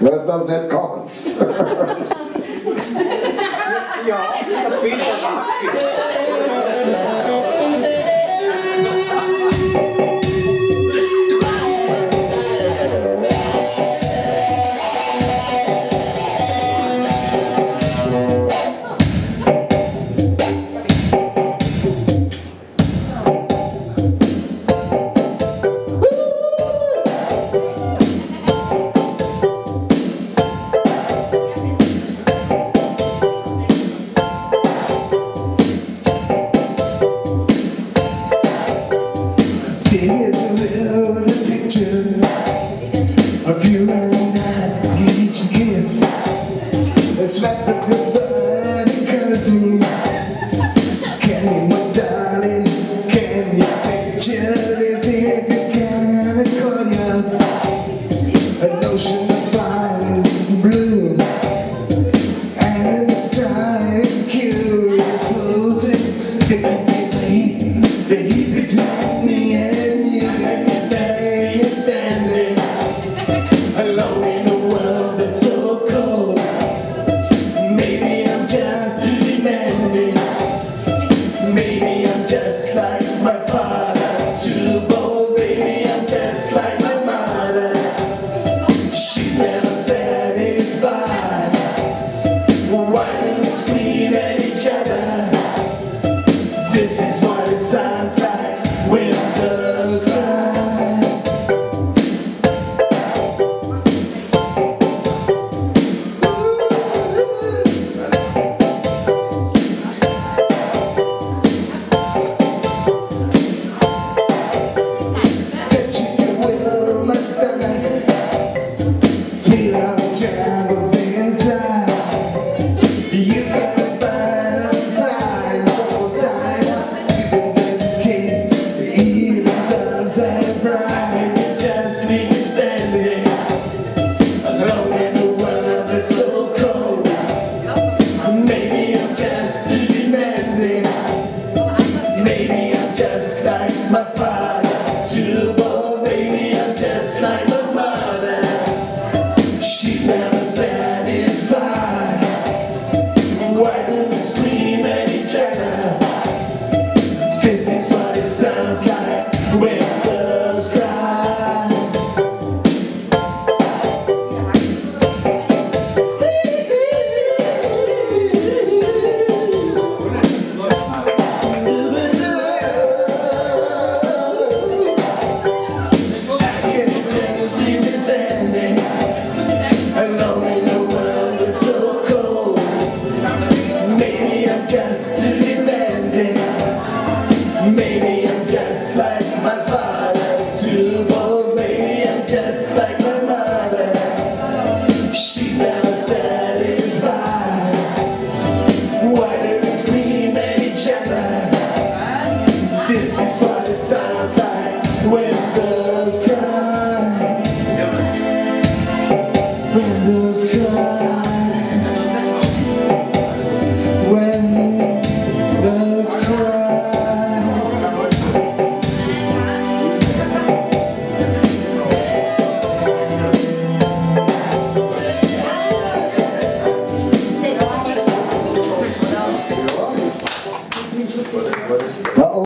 Lass das nicht kommt? ja, of you and I kiss. The good. While we scream at each other は